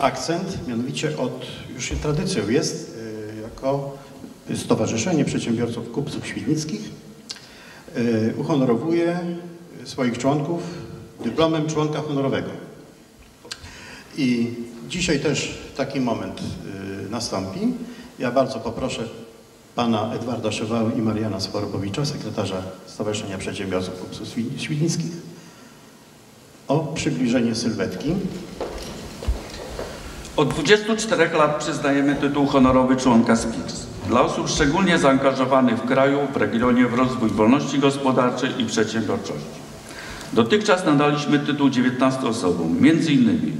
akcent, mianowicie od, już tradycją jest, y, jako Stowarzyszenie Przedsiębiorców Kupców Świdnickich y, uhonorowuje swoich członków dyplomem członka honorowego. I dzisiaj też taki moment y, nastąpi. Ja bardzo poproszę pana Edwarda Szewały i Mariana Sforobowicza, sekretarza Stowarzyszenia Przedsiębiorców Kupców Świd- Świdnickich, o przybliżenie sylwetki. Od 24 lat przyznajemy tytuł honorowy członka SPIX dla osób szczególnie zaangażowanych w kraju, w regionie w rozwój wolności gospodarczej i przedsiębiorczości. Dotychczas nadaliśmy tytuł 19 osobom, m.in.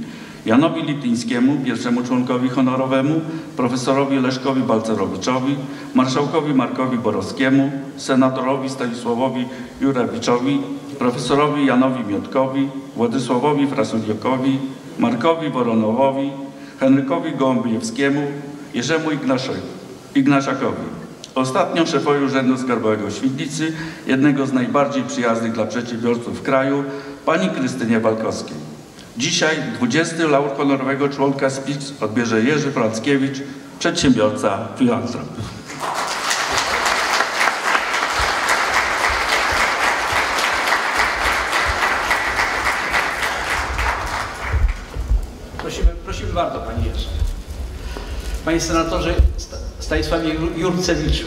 Janowi Lityńskiemu, pierwszemu członkowi honorowemu, profesorowi Leszkowi Balcerowiczowi, marszałkowi Markowi Borowskiemu, senatorowi Stanisławowi Jurewiczowi, profesorowi Janowi Miotkowi, Władysławowi Frasuliokowi, Markowi Woronowowi, Henrykowi Gołębiewskiemu, Jerzemu Ignaszowi- Ignaszakowi. Ostatnio szefowi Urzędu Skarbowego Świdnicy, jednego z najbardziej przyjaznych dla przedsiębiorców w kraju, pani Krystynie Walkowskiej. Dzisiaj 20 laur honorowego członka SPIX odbierze Jerzy Franckiewicz, przedsiębiorca filantrop. Prosimy, prosimy bardzo, Panie Jerzy. Panie Senatorze Sta- Stanisławie Jur- Jurcewiczu,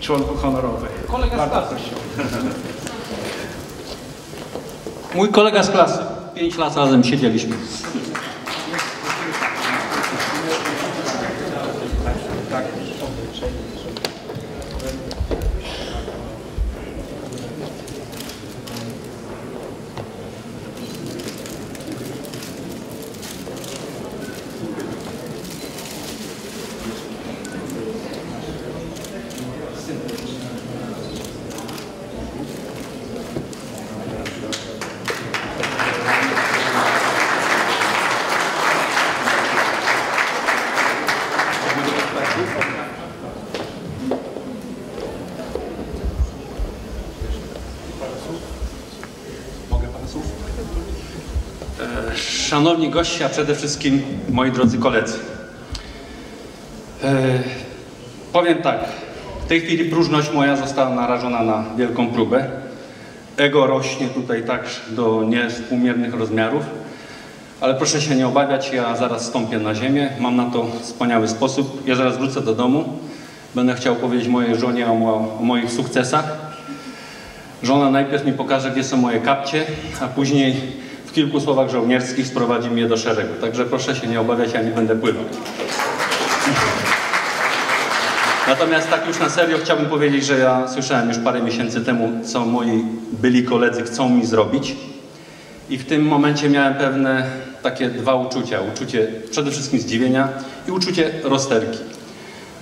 członku honorowy. Kolega z bardzo klasy. prosimy. Mój kolega z klasy. Pięć lat razem siedzieliśmy. Szanowni goście, a przede wszystkim moi drodzy koledzy. E, powiem tak, w tej chwili próżność moja została narażona na wielką próbę. Ego rośnie tutaj tak do niewspółmiernych rozmiarów, ale proszę się nie obawiać, ja zaraz stąpię na ziemię, mam na to wspaniały sposób. Ja zaraz wrócę do domu, będę chciał powiedzieć mojej żonie o, o moich sukcesach. Żona najpierw mi pokaże, gdzie są moje kapcie, a później kilku słowach żołnierskich sprowadzi mnie do szeregu. Także proszę się nie obawiać, ja nie będę pływał. Natomiast tak już na serio chciałbym powiedzieć, że ja słyszałem już parę miesięcy temu, co moi byli koledzy chcą mi zrobić. I w tym momencie miałem pewne takie dwa uczucia. Uczucie przede wszystkim zdziwienia i uczucie rozterki.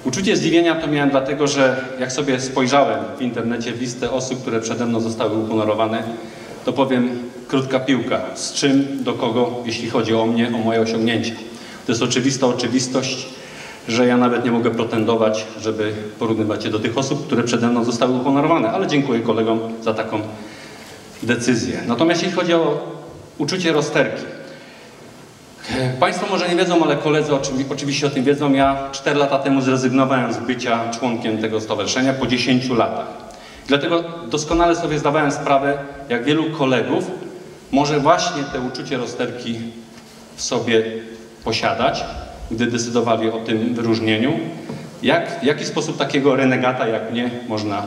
Uczucie zdziwienia to miałem dlatego, że jak sobie spojrzałem w internecie w listę osób, które przede mną zostały uhonorowane, to powiem krótka piłka. Z czym, do kogo, jeśli chodzi o mnie, o moje osiągnięcia. To jest oczywista oczywistość, że ja nawet nie mogę pretendować, żeby porównywać się do tych osób, które przede mną zostały uhonorowane, ale dziękuję kolegom za taką decyzję. Natomiast jeśli chodzi o uczucie rozterki, Państwo może nie wiedzą, ale koledzy oczywi- oczywiście o tym wiedzą. Ja 4 lata temu zrezygnowałem z bycia członkiem tego stowarzyszenia po 10 latach. Dlatego doskonale sobie zdawałem sprawę, jak wielu kolegów może właśnie te uczucie rozterki w sobie posiadać, gdy decydowali o tym wyróżnieniu. Jak, w jaki sposób takiego renegata jak mnie można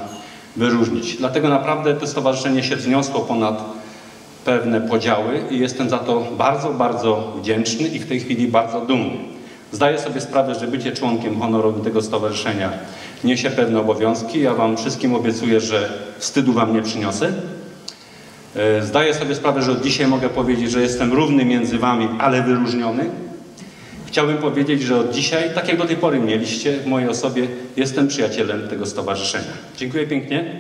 wyróżnić? Dlatego naprawdę to stowarzyszenie się wzniosło ponad pewne podziały i jestem za to bardzo, bardzo wdzięczny i w tej chwili bardzo dumny. Zdaję sobie sprawę, że bycie członkiem honorowym tego stowarzyszenia niesie pewne obowiązki. Ja Wam wszystkim obiecuję, że wstydu Wam nie przyniosę. E, Zdaję sobie sprawę, że od dzisiaj mogę powiedzieć, że jestem równy między Wami, ale wyróżniony. Chciałbym powiedzieć, że od dzisiaj, tak jak do tej pory mieliście w mojej osobie, jestem przyjacielem tego stowarzyszenia. Dziękuję pięknie.